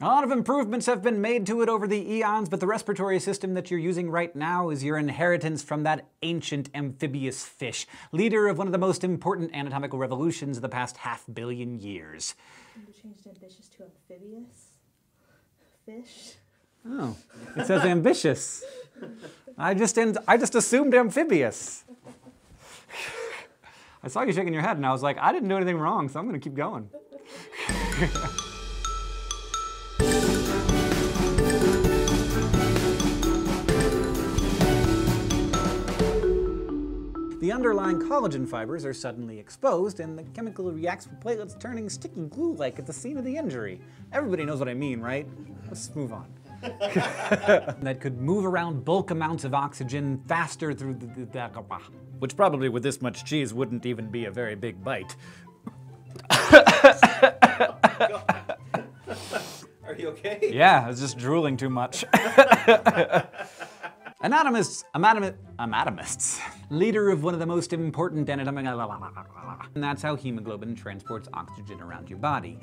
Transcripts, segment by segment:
A lot of improvements have been made to it over the eons, but the respiratory system that you're using right now is your inheritance from that ancient amphibious fish, leader of one of the most important anatomical revolutions of the past half billion years. You changed ambitious to amphibious fish. Oh, it says ambitious. I just I just assumed amphibious. I saw you shaking your head, and I was like, I didn't do anything wrong, so I'm going to keep going. underlying collagen fibers are suddenly exposed and the chemical reacts with platelets turning sticky glue-like at the scene of the injury. Everybody knows what I mean, right? Let's move on. that could move around bulk amounts of oxygen faster through the, the, the, which probably with this much cheese wouldn't even be a very big bite. Are you okay? Yeah, I was just drooling too much. Anatomists, anatomi- anatomists, leader of one of the most important anatomic, and that's how hemoglobin transports oxygen around your body.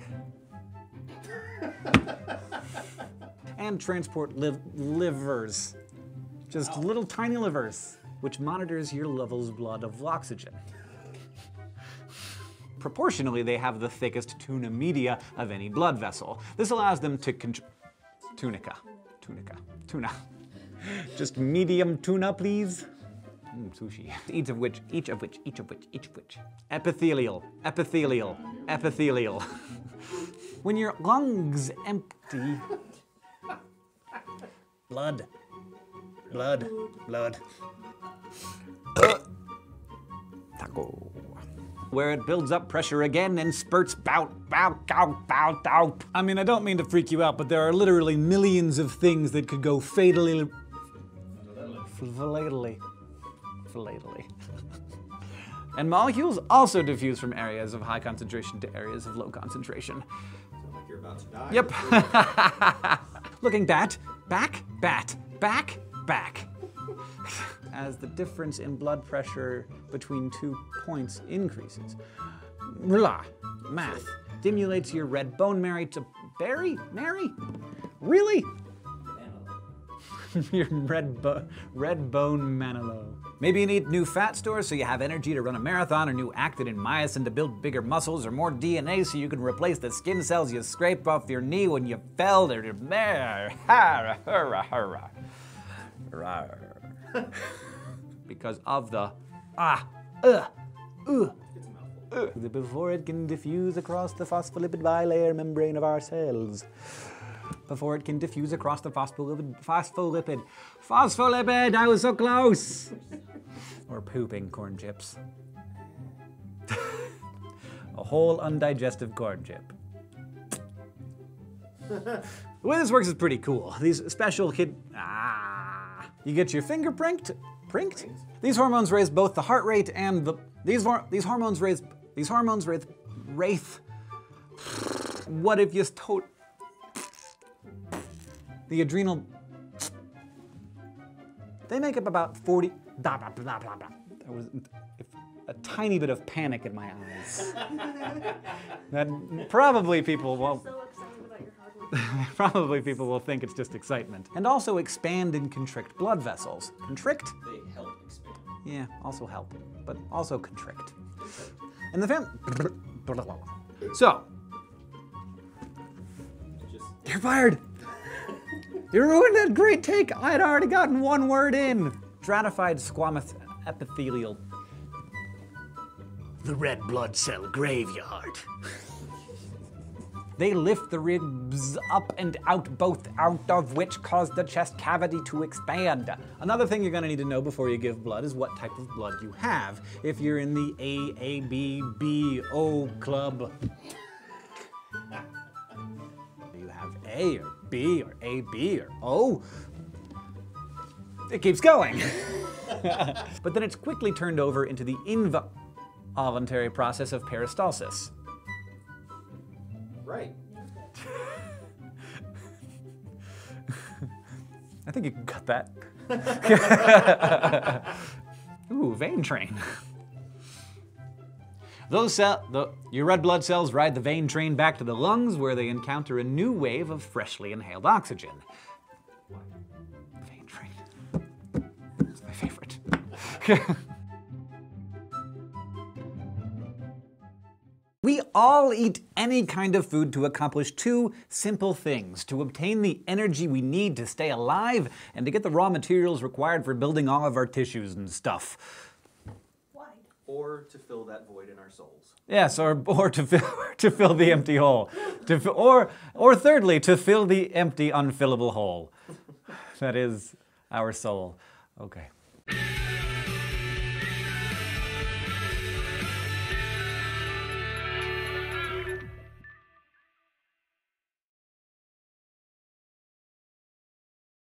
and transport liv- livers, just oh. little tiny livers, which monitors your levels blood of oxygen. Proportionally, they have the thickest tuna media of any blood vessel. This allows them to control. Tunica. Tunica. Tuna. Just medium tuna, please. Mm, sushi. Each of which, each of which, each of which, each of which. Epithelial, epithelial, epithelial. when your lungs empty. Blood. Blood. Blood. Taco. Where it builds up pressure again and spurts bout, bout, bout, bout, bout. I mean, I don't mean to freak you out, but there are literally millions of things that could go fatally. Fatally. Fatally. And molecules also diffuse from areas of high concentration to areas of low concentration. Sound like you're about to die. Yep. Looking bat, back, bat, back, back. As the difference in blood pressure between two points increases. Blah. Math. Stimulates your red bone marrow to Barry? Mary? Really? your red, bo- red bone Manilow. Maybe you need new fat stores so you have energy to run a marathon, or new actin and myosin to build bigger muscles, or more DNA so you can replace the skin cells you scraped off your knee when you fell. Because of the ah uh uh. uh, Before it can diffuse across the phospholipid bilayer membrane of our cells before it can diffuse across the phospholipid, phospholipid, phospholipid, I was so close! or pooping corn chips. A whole undigestive corn chip. the way this works is pretty cool. These special kid. Ah. You get your finger pricked. Pricked? These hormones raise both the heart rate and the. These, these hormones raise. These hormones raise. Wraith. What if you told the adrenal. They make up about 40. Blah, blah, blah, blah, blah. There was a tiny bit of panic in my eyes. that probably people will. So excited about your hard work. probably people will think it's just excitement. And also expand and constrict blood vessels. Constrict? They help expand. Yeah, also help, but also constrict. And the fam. So, It just You're fired. You ruined that great take. I had already gotten one word in. Stratified squamous epithelial. The red blood cell graveyard. They lift the ribs up and out, both out of which cause the chest cavity to expand. Another thing you're gonna need to know before you give blood is what type of blood you have. If you're in the A, A, B, B, O club, you have A or B or AB or O? It keeps going. but then it's quickly turned over into the involuntary process of peristalsis. right. I think you can cut that. Ooh, vein train. Those cell, the, your red blood cells ride the vein train back to the lungs where they encounter a new wave of freshly inhaled oxygen. Vein train. It's my favorite. We all eat any kind of food to accomplish two simple things to obtain the energy we need to stay alive and to get the raw materials required for building all of our tissues and stuff. Or to fill that void in our souls. Yes, or, or to, fill, to fill the empty hole. To, or, or thirdly, to fill the empty, unfillable hole. That is our soul. Okay.